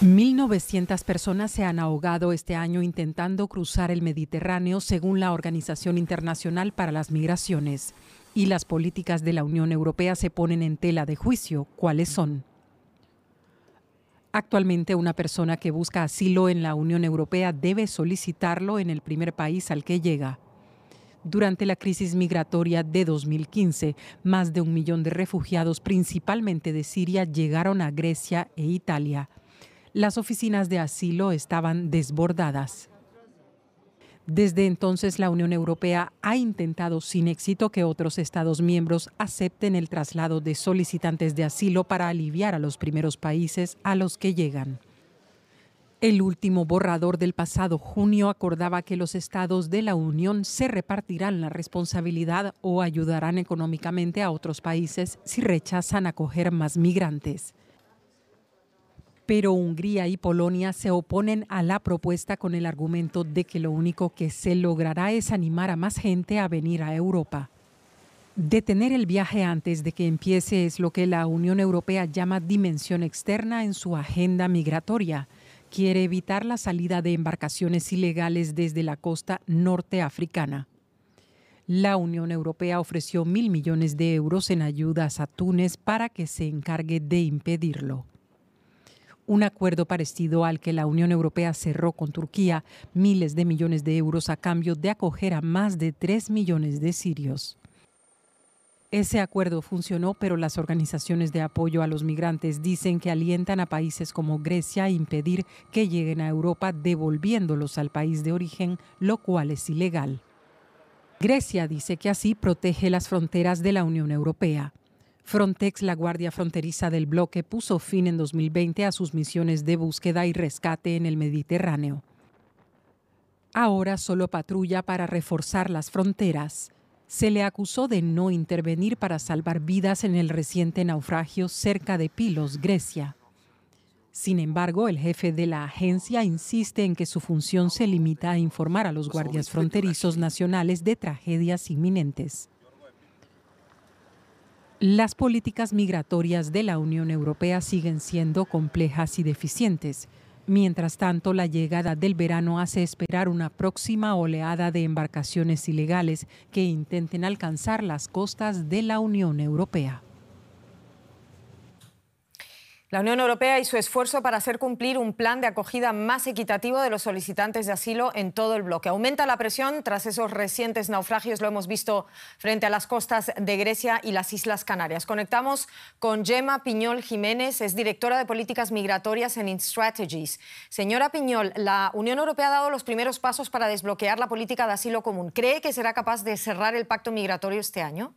1.900 personas se han ahogado este año intentando cruzar el Mediterráneo según la Organización Internacional para las Migraciones. Y las políticas de la Unión Europea se ponen en tela de juicio. ¿Cuáles son? Actualmente una persona que busca asilo en la Unión Europea debe solicitarlo en el primer país al que llega. Durante la crisis migratoria de 2015, más de un millón de refugiados, principalmente de Siria, llegaron a Grecia e Italia las oficinas de asilo estaban desbordadas. Desde entonces la Unión Europea ha intentado sin éxito que otros Estados miembros acepten el traslado de solicitantes de asilo para aliviar a los primeros países a los que llegan. El último borrador del pasado junio acordaba que los estados de la Unión se repartirán la responsabilidad o ayudarán económicamente a otros países si rechazan acoger más migrantes pero Hungría y Polonia se oponen a la propuesta con el argumento de que lo único que se logrará es animar a más gente a venir a Europa. Detener el viaje antes de que empiece es lo que la Unión Europea llama dimensión externa en su agenda migratoria. Quiere evitar la salida de embarcaciones ilegales desde la costa norte africana. La Unión Europea ofreció mil millones de euros en ayudas a Túnez para que se encargue de impedirlo un acuerdo parecido al que la Unión Europea cerró con Turquía, miles de millones de euros a cambio de acoger a más de 3 millones de sirios. Ese acuerdo funcionó, pero las organizaciones de apoyo a los migrantes dicen que alientan a países como Grecia a impedir que lleguen a Europa devolviéndolos al país de origen, lo cual es ilegal. Grecia dice que así protege las fronteras de la Unión Europea. Frontex, la Guardia Fronteriza del bloque, puso fin en 2020 a sus misiones de búsqueda y rescate en el Mediterráneo. Ahora solo patrulla para reforzar las fronteras. Se le acusó de no intervenir para salvar vidas en el reciente naufragio cerca de Pilos, Grecia. Sin embargo, el jefe de la agencia insiste en que su función se limita a informar a los guardias fronterizos nacionales de tragedias inminentes. Las políticas migratorias de la Unión Europea siguen siendo complejas y deficientes. Mientras tanto, la llegada del verano hace esperar una próxima oleada de embarcaciones ilegales que intenten alcanzar las costas de la Unión Europea. La Unión Europea y su esfuerzo para hacer cumplir un plan de acogida más equitativo de los solicitantes de asilo en todo el bloque. Aumenta la presión tras esos recientes naufragios, lo hemos visto frente a las costas de Grecia y las Islas Canarias. Conectamos con Gemma Piñol Jiménez, es directora de políticas migratorias en InStrategies. Señora Piñol, la Unión Europea ha dado los primeros pasos para desbloquear la política de asilo común. ¿Cree que será capaz de cerrar el pacto migratorio este año?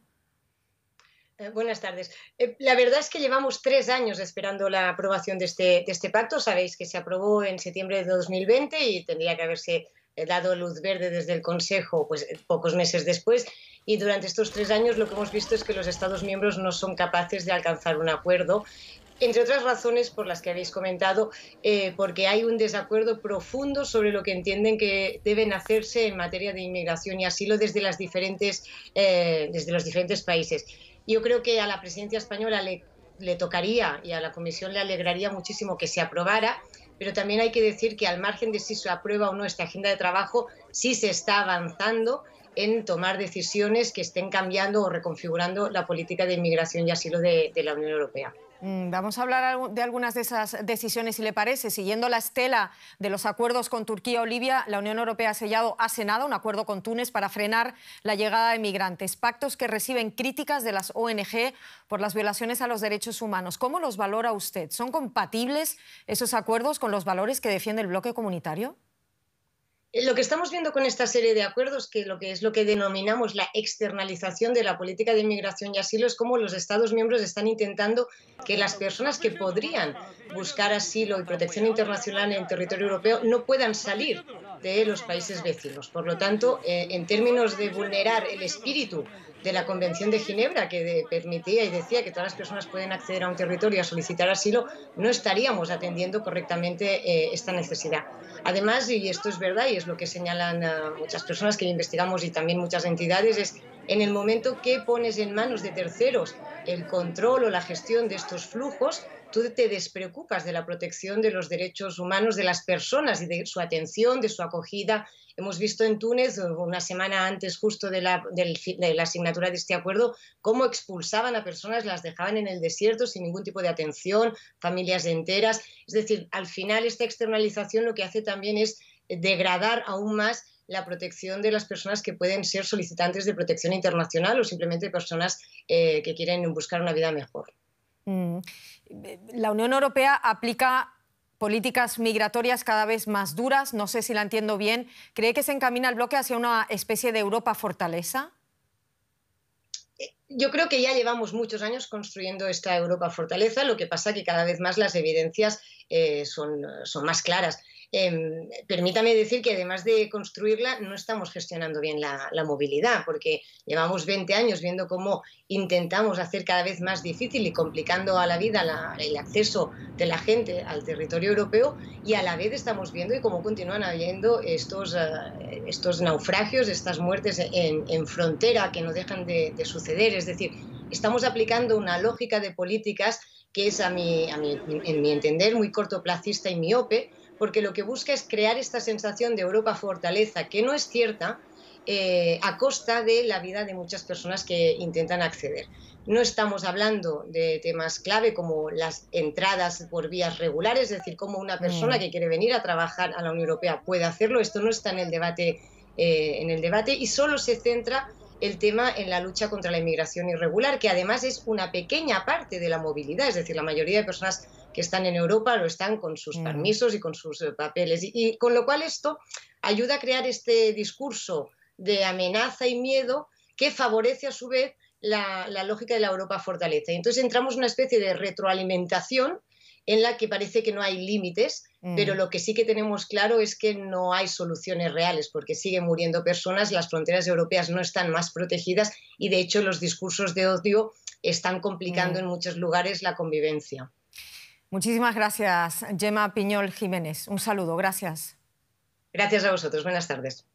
Eh, buenas tardes. Eh, la verdad es que llevamos tres años esperando la aprobación de este, de este pacto. Sabéis que se aprobó en septiembre de 2020 y tendría que haberse eh, dado luz verde desde el Consejo pues, pocos meses después. Y durante estos tres años lo que hemos visto es que los Estados miembros no son capaces de alcanzar un acuerdo entre otras razones por las que habéis comentado, porque hay un desacuerdo profundo sobre lo que entienden que deben hacerse en materia de inmigración y asilo desde, las diferentes, desde los diferentes países. Yo creo que a la presidencia española le, le tocaría y a la Comisión le alegraría muchísimo que se aprobara, pero también hay que decir que al margen de si se aprueba o no esta agenda de trabajo, sí se está avanzando en tomar decisiones que estén cambiando o reconfigurando la política de inmigración y asilo de, de la Unión Europea. Mm, vamos a hablar de algunas de esas decisiones, si le parece. Siguiendo la estela de los acuerdos con Turquía o Libia, la Unión Europea ha sellado a Senado un acuerdo con Túnez para frenar la llegada de migrantes. Pactos que reciben críticas de las ONG por las violaciones a los derechos humanos. ¿Cómo los valora usted? ¿Son compatibles esos acuerdos con los valores que defiende el bloque comunitario? Lo que estamos viendo con esta serie de acuerdos, que lo que es lo que denominamos la externalización de la política de inmigración y asilo, es cómo los Estados miembros están intentando que las personas que podrían buscar asilo y protección internacional en territorio europeo no puedan salir de los países vecinos. Por lo tanto, eh, en términos de vulnerar el espíritu de la Convención de Ginebra, que permitía y decía que todas las personas pueden acceder a un territorio a solicitar asilo, no estaríamos atendiendo correctamente eh, esta necesidad. Además, y esto es verdad y es lo que señalan eh, muchas personas que investigamos y también muchas entidades, es en el momento que pones en manos de terceros el control o la gestión de estos flujos, tú te despreocupas de la protección de los derechos humanos de las personas y de su atención, de su acogida. Hemos visto en Túnez, una semana antes justo de la, de la asignatura de este acuerdo, cómo expulsaban a personas, las dejaban en el desierto sin ningún tipo de atención, familias enteras. Es decir, al final esta externalización lo que hace también es degradar aún más la protección de las personas que pueden ser solicitantes de protección internacional o simplemente personas eh, que quieren buscar una vida mejor. Mm. La Unión Europea aplica políticas migratorias cada vez más duras. No sé si la entiendo bien. ¿Cree que se encamina el bloque hacia una especie de Europa fortaleza? Eh, yo creo que ya llevamos muchos años construyendo esta Europa fortaleza, lo que pasa que cada vez más las evidencias eh, son, son más claras. Em, permítame decir que además de construirla, no estamos gestionando bien la, movilidad, porque llevamos 20 años viendo cómo intentamos hacer cada vez más difícil y complicando a la vida el acceso de la gente al territorio europeo y a la vez estamos viendo y cómo continúan habiendo estos, eh, estos naufragios, estas muertes en, frontera que no dejan de, suceder. Es decir, estamos aplicando una lógica de políticas que es, a mi, a mi, en mi entender, muy cortoplacista y miope, porque lo que busca es crear esta sensación de Europa fortaleza, que no es cierta, eh, a costa de la vida de muchas personas que intentan acceder. No estamos hablando de temas clave como las entradas por vías regulares, es decir, cómo una persona mm. que quiere venir a trabajar a la Unión Europea puede hacerlo. Esto no está en el debate, eh, en el debate y solo se centra el tema en la lucha contra la inmigración irregular, que además es una pequeña parte de la movilidad, es decir, la mayoría de personas que están en Europa lo están con sus mm. permisos y con sus eh, papeles. Y, con lo cual esto ayuda a crear este discurso de amenaza y miedo que favorece a su vez la, lógica de la Europa fortaleza. Y entonces entramos en una especie de retroalimentación en la que parece que no hay límites, mm. pero lo que sí que tenemos claro es que no hay soluciones reales, porque siguen muriendo personas, las fronteras europeas no están más protegidas y de hecho los discursos de odio están complicando mm. en muchos lugares la convivencia. Muchísimas gracias, Gemma Piñol Jiménez. Un saludo, gracias. Gracias a vosotros. Buenas tardes.